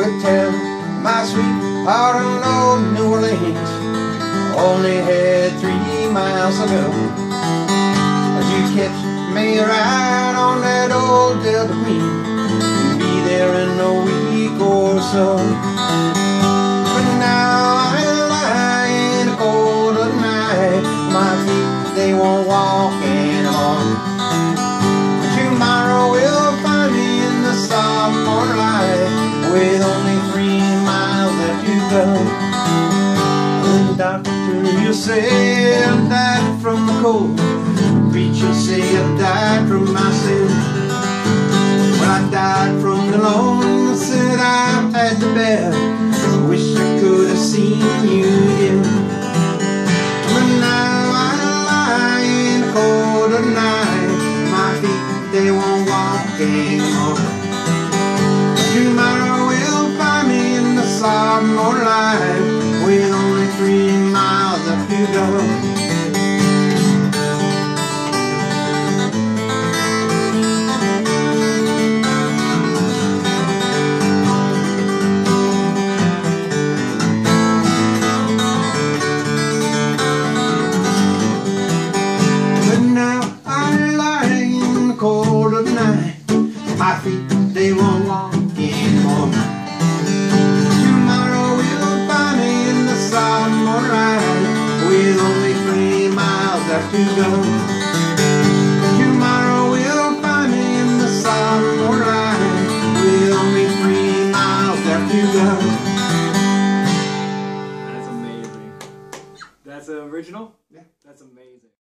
would tell my sweetheart in old New Orleans only had three miles to go. You catch me right on that old Delta Queen, be there in a week or so. But now I lie in the cold of night, my you say I died from the cold. Preacher say I died from myself. Well, I died from the loneliness that I've had to bear. I wish I could have seen you again. But now I lie in the cold of night. My feet, they won't walk anymore. Tomorrow will find me in the sophomore light to go. Tomorrow will find me in the with only three miles left to go. That's amazing. That's original? Yeah. That's amazing.